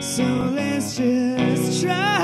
So let's just try.